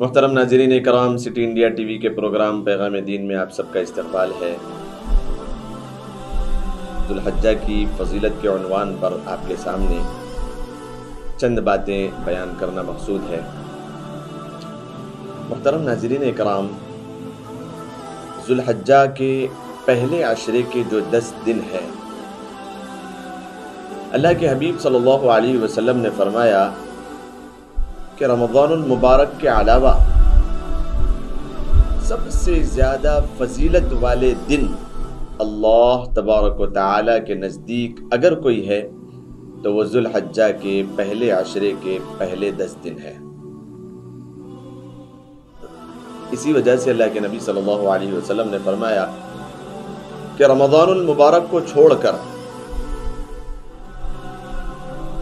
मोहतरम नाजरीन कराम सिटी इंडिया टीवी के प्रोग्राम पैगाम दीन में आप सबका इस्तकबाल है दुल्हज्जा की फजीलत के अनवान पर आपके सामने चंद बातें बयान करना मकसूद है। मोहतरम नाजरीन कराम जुल्हज्जा के पहले आशरे के जो दस दिन है, अल्लाह के हबीब सल्लल्लाहु अलैहि वसल्लम ने फरमाया कि रमज़ानुल मुबारक के अलावा सबसे ज़्यादा फजीलत वाले दिन अल्लाह तबारक ताली के नज़दीक अगर कोई है तो वह जुल्हज्जा के पहले आशरे के पहले दस दिन है। इसी वजह से अल्लाह के नबी सल्लल्लाहु अलैहि वसल्लम ने फरमाया कि रमज़ानुल मुबारक को छोड़कर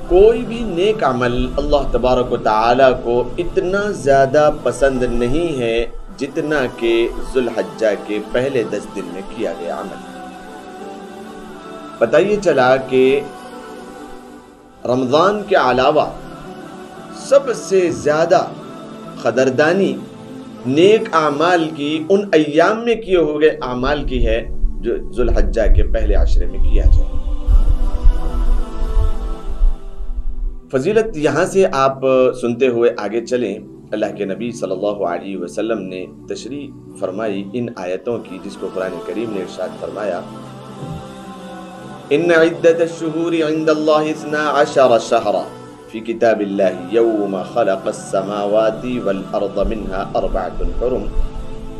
कोई भी नेक अमल अल्लाह तबारक ताला को इतना ज़्यादा पसंद नहीं है जितना के जुल्हज्जा के पहले दस दिन में किया गया अमल। बताइए चला कि रमज़ान के अलावा सबसे ज़्यादा खदरदानी नेक आमाल की उन अयाम में किए हुए आमाल की है जो जुल्हज्जा के पहले आशरे में किया जाए। फजीलत यहाँ से आप सुनते हुए आगे चलें। अल्लाह के नबी सल्लल्लाहु अलैहि वसल्लम ने तशरी फरमाई इन आयतों की जिसको कुरान करीम ने इरशाद फरमाया इन इद्दत शुहूर इंदल्लाह इस्ना अशर शहरा फी किताबिल्लाह यौम खलक अस्समावाति वल अर्द मिनहा अरबअतुन हुरुम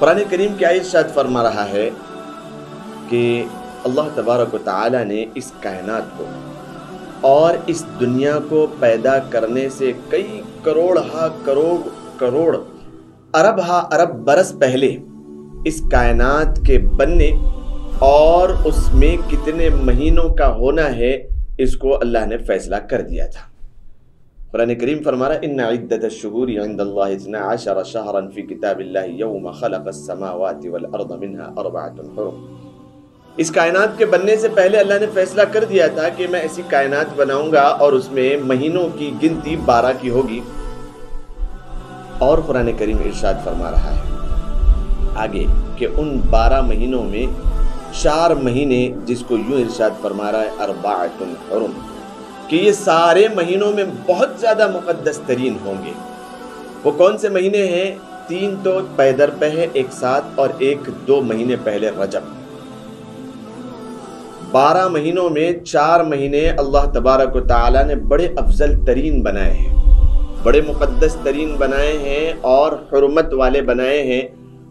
कुरान करीम की आयत शायद फरमा रहा है कि अल्लाह तबारक ताली ने इस कायनात को और इस दुनिया को पैदा करने से कई करोड़ हा करोड़ करोड़ अरब हा अरब बरस पहले इस कायनात के बनने और उसमें कितने महीनों का होना है, इसको अल्लाह ने फैसला कर दिया था। कुरान करीम फरमा रहा इन इद्दत शुहूर शहरन फ़ी किताबिल्लाह यौम खलक अस्समावाति वल अर्द मिनहा अरबअतुन हुरुम। इस कायनात के बनने से पहले अल्लाह ने फैसला कर दिया था कि मैं ऐसी कायनात बनाऊँगा और उसमें महीनों की गिनती बारह की होगी। और कुरान करीम इरशाद फरमा रहा है, आगे कि उन बारह महीनों में चार महीने जिसको यूँ इरशाद फरमा रहा है, अरबातुन हुरुम, कि ये सारे महीनों में बहुत ज़्यादा मुकद्दस तरीन होंगे। वो कौन से महीने हैं? तीन तो पैदर पे है एक साथ और एक दो महीने पहले रजब। बारह महीनों में चार महीने अल्लाह तबारक ताला ने बड़े अफजल तरीन बनाए हैं। बड़े मुक़दस तरीन बनाए हैं और हरमत वाले बनाए हैं।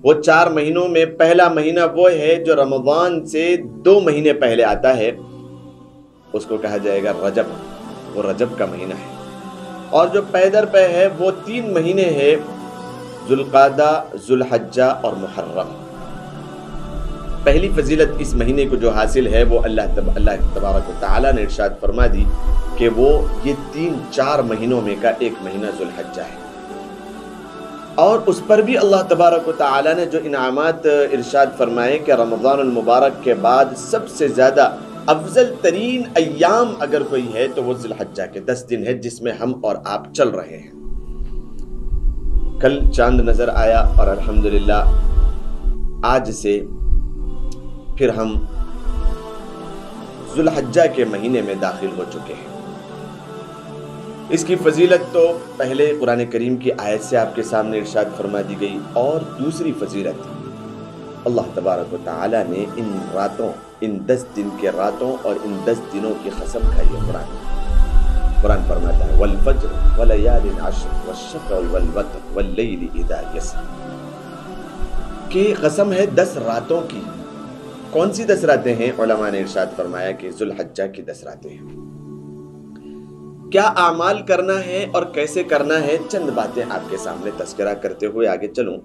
वो चार महीनों में पहला महीना वो है जो रमज़ान से दो महीने पहले आता है। उसको कहा जाएगा रजब। वो रजब का महीना है। और जो पैदर पे है, वो तीन महीने है, जुल्कादा, जुल्हज्जा और मुहर्रम। पहली फजीलत इस महीने को जो हासिल है वो अल्लाह तब, अल्लाह तबारक ताला ने इरशाद फरमा दी कि वो ये तीन चार महीनों में का एक महीना जुल्हज्जा है। और उस पर भी अल्लाह तबारक ताला ने जो इनामात इरशाद फरमाए कि रमज़ान मुबारक के बाद सबसे ज़्यादा अफजल तरीन अयाम अगर कोई है तो वो जिलहज्जा के दस दिन है जिसमें हम और आप चल रहे हैं। कल चाँद नज़र आया और अल्हम्दुलिल्लाह आज से फिर हम जुलहज्जा के महीने में दाखिल हो चुके हैं। इसकी फजीलत तो पहले कुरान करीम की आयत से आपके सामने इरशाद फरमा दी गई और दूसरी फजीलत, अल्लाह तबारक ने इन रातों, इन दस दिन के रातों और इन दस दिनों की कसम खाई है कुरान। कुरान फरमाता है वल फज्र वलयालिन अश्र वश्शफ़ वल वत्र वल लैल इदा यसर. कि कसम है दस रातों की। कौन सी दस रातें हैं? उलमा ने इरशाद फरमाया कि जुल्हज्जा की दस रातें हैं। क्या आमाल करना है और कैसे करना है? चंद बातें आपके सामने तस्करा करते हुए आगे चलूँ।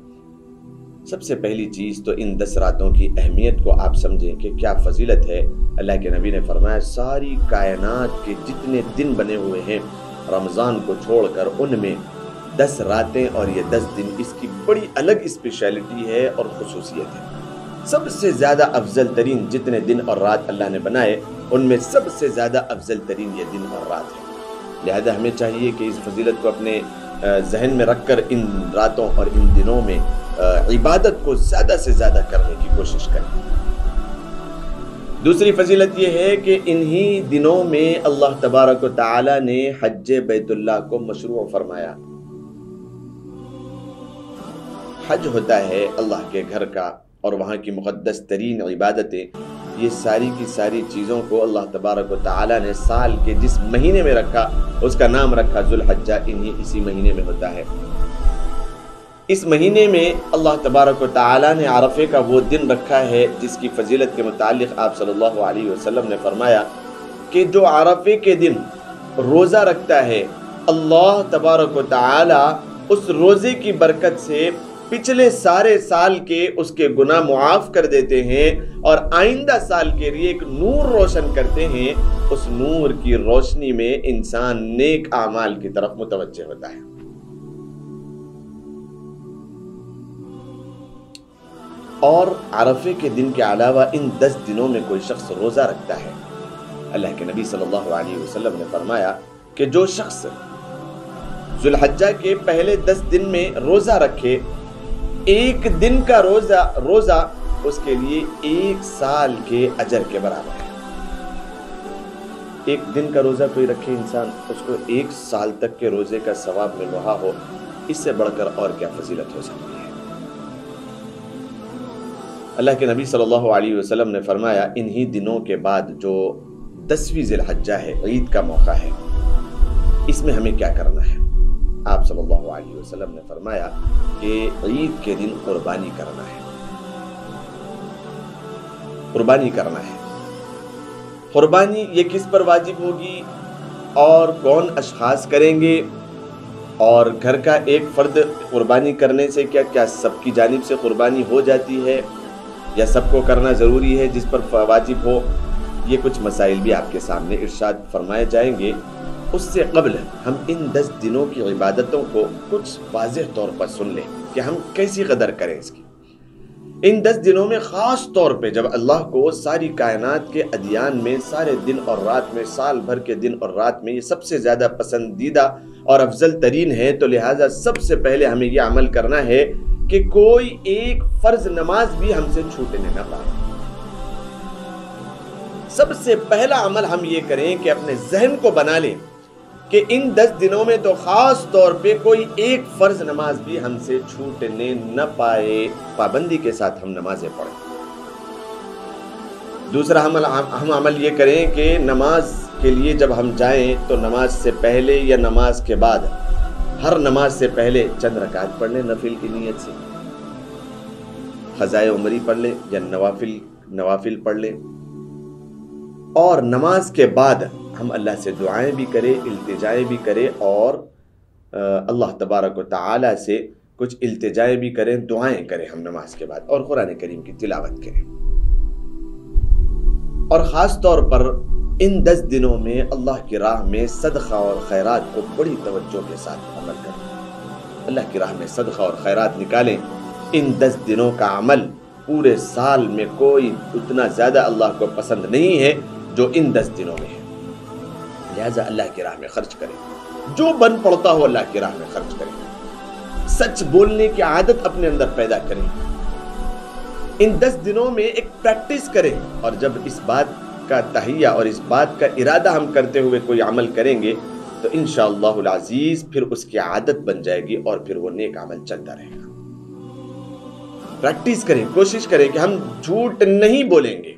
सबसे पहली चीज़ तो इन दस रातों की अहमियत को आप समझें कि क्या फजीलत है। अल्लाह के नबी ने फरमाया, सारी कायनात के जितने दिन बने हुए हैं, रमज़ान को छोड़कर उनमें दस रातें और ये दस दिन इसकी बड़ी अलग स्पेशलिटी है और खसूसियत है। सबसे ज़्यादा अफजल तरीन जितने दिन और रात अल्लाह ने बनाए, उनमें सबसे ज़्यादा अफजल तरीन ये दिन और रात है। लिहाजा हमें चाहिए कि इस फजीलत को अपने जहन में रखकर इन रातों और इन दिनों में इबादत को ज़्यादा से ज़्यादा करने की कोशिश करें। दूसरी फजीलत यह है कि इन्हीं दिनों में अल्लाह तबारक ताला ने हज बैतुल्लाह को मशरू फरमाया। हज होता है अल्लाह के घर का और वहाँ की मुक़दस तरीन इबादतें, ये सारी की सारी चीज़ों को अल्लाह तबारक ताली ने साल के जिस महीने में रखा, उसका नाम रखा जुलहज्जा इन्हीं इसी महीने में होता है। इस महीने में अल्लाह तबारक ताली ने आरफ़े का वो दिन रखा है, जिसकी फजीलत के मुतालिक आप सल्लल्लाहु अलैहि वसल्लम ने फरमाया कि जो आरफ़े के दिन रोज़ा रखता है, अल्लाह तबारक ताली उस रोज़े की बरकत से पिछले सारे साल के उसके गुना मुआफ कर देते हैं और आइंदा साल के लिए एक नूर रोशन करते हैं, उस नूर की रोशनी में इंसान नेक आमाल की तरफ़ मुतवजह होता है। और अरफे के दिन के अलावा इन दस दिनों में कोई शख्स रोजा रखता है। अल्लाह के नबी सल्लल्लाहु अलैहि वसल्लम ने फरमाया कि जो शख्स जुलहज्जा के पहले दस दिन में रोजा रखे एक दिन का रोजा रोजा उसके लिए एक साल के अजर के बराबर है। एक दिन का रोजा कोई रखे इंसान, उसको एक साल तक के रोज़े का सवाब मिल रहा हो, इससे बढ़कर और क्या फजीलत हो सकती है? अल्लाह के नबी सल्लल्लाहु अलैहि वसल्लम ने फरमाया, इन्हीं दिनों के बाद जो दसवीं जिलहज्जा है, ईद का मौका है, इसमें हमें क्या करना है? आप सल्लल्लाहु अलैहि वसल्लम ने फरमाया कि ईद के दिन कुर्बानी करना है। कुर्बानी करना है। कुर्बानी ये किस पर वाजिब होगी और कौन अशखास करेंगे और घर का एक फ़र्द कुर्बानी करने से क्या क्या सबकी जानब से कुर्बानी हो जाती है या सबको करना ज़रूरी है जिस पर वाजिब हो, ये कुछ मसाइल भी आपके सामने इरशाद फरमाए जाएँगे। उससे कबल हम इन दस दिनों की इबादतों को कुछ वाज तौर पर सुन लें कि हम कैसी कदर करें इसकी। इन दस दिनों में ख़ास तौर पे जब अल्लाह को सारी कायनात के अदियान में, सारे दिन और रात में, साल भर के दिन और रात में ये सबसे ज़्यादा पसंदीदा और अफजल तरीन है तो लिहाजा सबसे पहले हमें यह अमल करना है कि कोई एक फ़र्ज़ नमाज़ भी हमसे छूटने ना पाए। सबसे पहला अमल हम ये करें कि अपने जहन को बना लें। कि इन दस दिनों में तो ख़ास तौर पे कोई एक फ़र्ज़ नमाज़ भी हमसे छूटने न पाए। पाबंदी के साथ हम नमाजें पढ़ें। दूसरा हम हम अमल ये करें कि नमाज़ के लिए जब हम जाएँ तो नमाज़ से पहले या नमाज़ के बाद, हर नमाज़ से पहले चंद रकात पढ़ लें नफिल की नीयत से। ख़जाए उमरी पढ़ लें या नवाफिल नवाफिल पढ़ लें। और नमाज़ के बाद हम अल्लाह से दुआएँ भी करें, इल्तिजाएँ भी करें और अल्लाह तबारक ताली से कुछ इल्तिजाएँ भी करें, दुआएँ करें हम नमाज़ के बाद और कुरान करीम की तिलावत करें। और ख़ास तौर पर इन दस दिनों में अल्लाह की राह में सदक़ा और खैरात को बड़ी तवज्जो के साथ अमल करें। अल्लाह की राह में सदक़ा और खैरात निकालें। इन दस दिनों का अमल पूरे साल में कोई उतना ज़्यादा अल्लाह को पसंद नहीं है जो इन दस दिनों में है। लिहाजा अल्लाह की राह में खर्च करें। जो बन पड़ता हो अल्लाह की राह में खर्च करें। सच बोलने की आदत अपने अंदर पैदा करें। इन दस दिनों में एक प्रैक्टिस करें और जब इस बात का तहिया और इस बात का इरादा हम करते हुए कोई अमल करेंगे तो इन अज़ीज़ फिर उसकी आदत बन जाएगी और फिर वो नेक अमल चलता रहेगा। प्रैक्टिस करें, कोशिश करें कि हम झूठ नहीं बोलेंगे।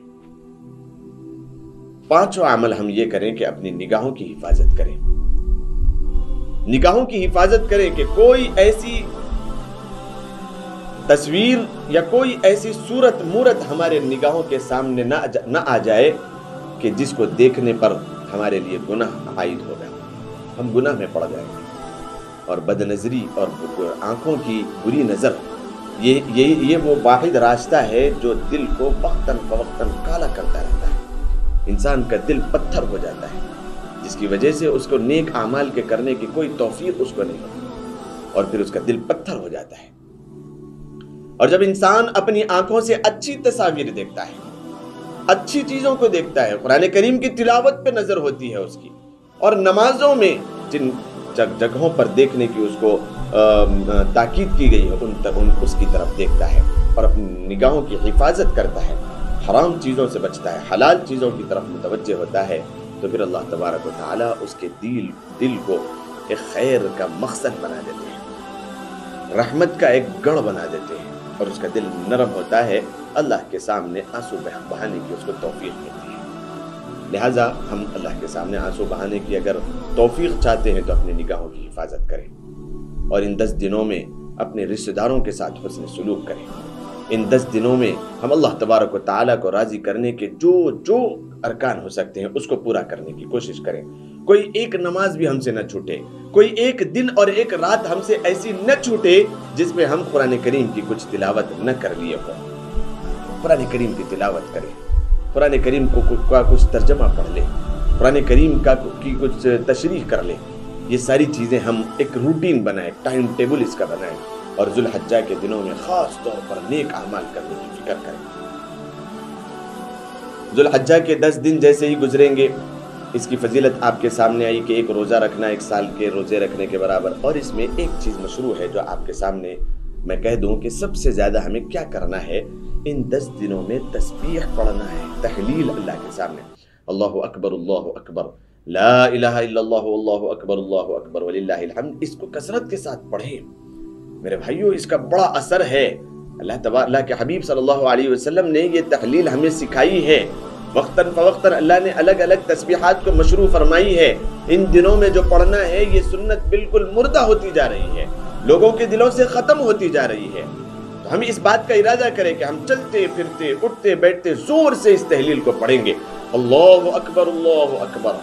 पाँचों अमल हम ये करें कि अपनी निगाहों की हिफाजत करें। निगाहों की हिफाजत करें कि कोई ऐसी तस्वीर या कोई ऐसी सूरत मूरत हमारे निगाहों के सामने न न आ जाए कि जिसको देखने पर हमारे लिए गुनाह आयद होगा हम गुनाह में पड़ जाएँगे। और बदनजरी और आँखों की बुरी नज़र, ये ये ये वो वाहिद रास्ता है जो दिल को वक्ता फवक्तन काला करता रहता है। इंसान का दिल पत्थर हो जाता है जिसकी वजह से उसको नेक आमाल के करने की कोई तोफीक उसको नहीं होती और फिर उसका दिल पत्थर हो जाता है। और जब इंसान अपनी आँखों से अच्छी तस्वीर देखता है अच्छी चीज़ों को देखता है कुरान करीम की तिलावत पे नज़र होती है उसकी और नमाजों में जिन जगहों पर देखने की उसको ताकीद की गई है उन, तर, उन उसकी तरफ़ देखता है और अपनी निगाहों की हिफाजत करता है। हराम चीज़ों से बचता है, हलाल चीज़ों की तरफ़ मुतवजह होता है तो फिर अल्लाह तबारक उसके दिल दिल को एक खैर का मकसद बना देते हैं। रहमत का एक गढ़ बना देते हैं और उसका दिल नरम होता है, अल्लाह के सामने आँसू बहाने की उसको तोफीक मिलती है। लिहाजा हम अल्लाह के सामने आँसू बहाने की अगर तोफीक चाहते हैं तो अपनी निगाहों की हिफाजत करें और इन दस दिनों में अपने रिश्तेदारों के साथ हुसन सलूक करें। इन दस दिनों में हम अल्लाह तबारक ताला को राज़ी करने के जो जो अरकान हो सकते हैं, उसको पूरा करने की कोशिश करें। कोई एक नमाज़ भी हमसे न छूटे। कोई एक दिन और एक रात हमसे ऐसी न छूटे जिसमें हम कुरान करीम की कुछ तिलावत न कर लिए हो। कुरान करीम की तिलावत करें। कुरान करीम को, का कुछ तर्जमा पढ़ ले। कुरान करीम का, की कुछ तशरीह कर ले। ये सारी चीज़ें हम एक रूटीन बनाए, टाइम टेबल इसका बनाए। और जुलहज्जा के दिनों में खास तौर पर नेक अमाल करने की फ़िक्र करें। जुलहज्जा के दस दिन जैसे ही गुजरेंगे, इसकी फजीलत आपके सामने आई कि एक रोज़ा रखना, एक साल के रोज़े रखने के बराबर। और इसमें एक चीज़ मशरू है जो आपके सामने मैं कह दूँ कि सबसे ज़्यादा हमें क्या करना है? इन दस दिनों में तस्बीह पढ़ना है, तहलील अल्लाह के सामने। अल्लाह अकबर अल्लाह अकबर। ला अकबर, अल्लाह अकबर। वलिल्लाहिल इसको कसरत के साथ पढ़ें। मेरे भाइयों, इसका बड़ा असर है। अल्लाह तबाला के हबीब सल्लल्लाहु अलैहि वसल्लम ने ये तहलील हमें सिखाई है। वक्तन फवक्तन अल्लाह ने अलग अलग तस्बीहात को मशरू फरमाई है। इन दिनों में जो पढ़ना है, ये सुन्नत बिल्कुल मुर्दा होती जा रही है। लोगों के दिलों से ख़त्म होती जा रही है। तो हम इस बात का इरादा करें कि हम चलते, फिरते, उठते, बैठते ज़ोर से इस तहलील को पढ़ेंगे। अल्लाह अकबर अल्लाह अकबर।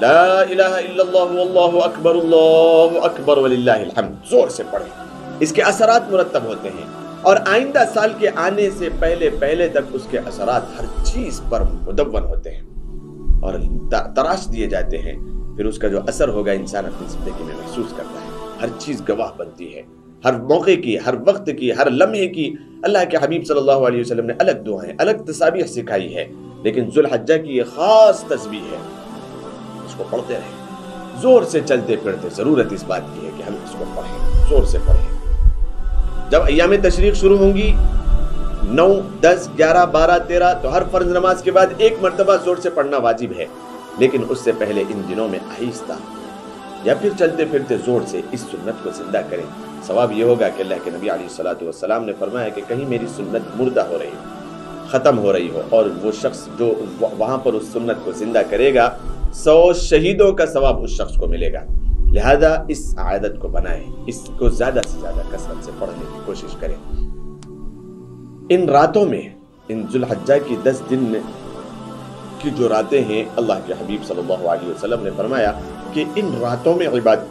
ला इलाहा इल्लल्लाह अल्लाह अकबर अल्लाह अकबर, वलिल्लाहिल ज़ोर से पढ़ें। इसके असरात मुरतब होते हैं। और आइंदा साल के आने से पहले पहले तक उसके असरात हर चीज़ पर मुदवन होते हैं। और तराश दिए जाते हैं। फिर उसका जो असर होगा, इंसान अपनी ज़िंदगी में महसूस करता है। हर चीज़ गवाह बनती है। हर मौके की, हर वक्त की, हर लम्हे की। अल्लाह के हबीब सल्लल्लाहु अलैहि वसल्लम ने अलग दुआएँ, अलग तस्वीर सिखाई है। लेकिन जुलहज्जा की ये खास तस्वीर है। इसको पढ़ते रहे। ज़ोर से चलते फिरते ज़रूरत इस बात की है कि हम इसको पढ़ें। ज़ोर से पढ़ें। जब अयाम तशरीक शुरू होंगी, नौ, दस, ग्यारह, बारह, तेरह तो हर फ़र्ज़ नमाज़ के बाद एक मरतबा ज़ोर से पढ़ना वाजिब है। लेकिन उससे पहले इन दिनों में आहिस्ता। या फिर चलते फिरते ज़ोर से इस सुन्नत को ज़िंदा करें। सवाब ये होगा कि अल्लाह के नबी सलाम ने फरमाया कि कहीं मेरी सुन्नत मुर्दा हो रही हो, ख़त्म हो रही हो, और वो शख्स जो वहाँ पर उस सुन्नत को ज़िंदा करेगा, सौ शहीदों का सवाब उस शख्स को मिलेगा। लिहाजा इस आदत को बनाएँ, इसको ज़्यादा से ज़्यादा कसरत से पढ़ने की कोशिश करें। इन रातों में, इन जुलहज्जा की दस दिन में, की जो रातें हैं, अल्लाह के हबीब वसल्लम ने फरमाया कि इन रातों में इबादत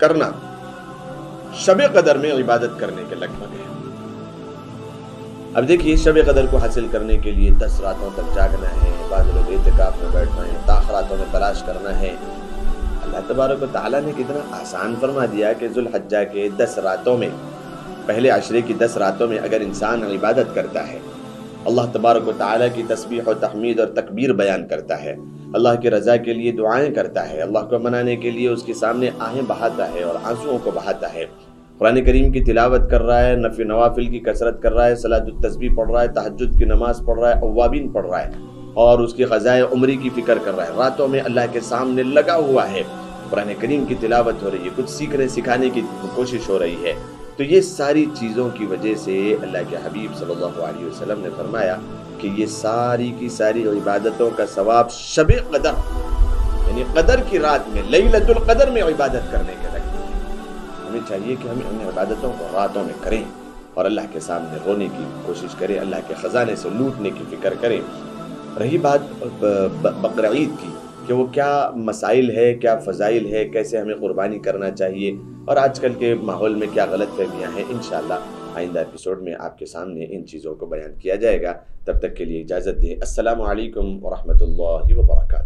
करना शब कदर में इबादत करने के लगभग है। अब देखिए शब कदर को हासिल करने के लिए दस रातों तक जागना है बाद लोग एहतिकाफ में बैठना है ताख रातों में तलाश करना है अल्लाह तबारक ताली ने कितना आसान फरमा दिया कि जुलहज्जा के दस रातों में, पहले अशरे की दस रातों में अगर इंसान इबादत करता है, अल्लाह तबारक ताली की तस्बीह और तहमीद और तकबीर बयान करता है, अल्लाह की रज़ा के लिए दुआएँ करता है, अल्लाह को मनाने के लिए उसके सामने आहें बहाता है और आंसुओं को बहाता है। कुरान करीम की तिलावत कर रहा है, नफ़ी नवाफिल की कसरत कर रहा है सलाद तस्बी पढ़ रहा है तहजद की नमाज़ पढ़ रहा है अवाबिन पढ़ रहा है और उसकी ख़जाए उम्री की फ़िक्र कर रहा है। रातों में अल्लाह के सामने लगा हुआ है। कुरान करीम की तिलावत हो रही है, कुछ सीखने, सिखाने की कोशिश हो रही है। तो ये सारी चीज़ों की वजह से अल्लाह के हबीब सल्लल्लाहु वसल्लम ने फरमाया कि ये सारी की सारी इबादतों का सवाब शब कदर यानी कदर की रात में लई कदर में इबादत करने के लगे हमें चाहिए कि हम इन इबादतों को रातों में करें और अल्लाह के सामने रोने की कोशिश करें, अल्लाह के ख़जाने से लूटने की फ़िक्र करें। रही बात बकर की कि वो क्या मसाइल है क्या फ़जाइल है कैसे हमें क़ुरबानी करना चाहिए और आजकल के माहौल में क्या गलत फहमियाँ हैं इन आइंदा एपिसोड में आपके सामने इन चीज़ों को बयान किया जाएगा तब तक के लिए इजाज़त दें असलकम वरहमल वर्का